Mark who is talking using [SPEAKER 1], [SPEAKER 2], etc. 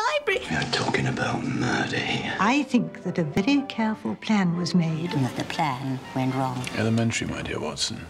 [SPEAKER 1] library.
[SPEAKER 2] We are talking about murder here.
[SPEAKER 3] I think that a very careful plan was made.
[SPEAKER 4] and That the plan went wrong.
[SPEAKER 5] Elementary, my dear Watson.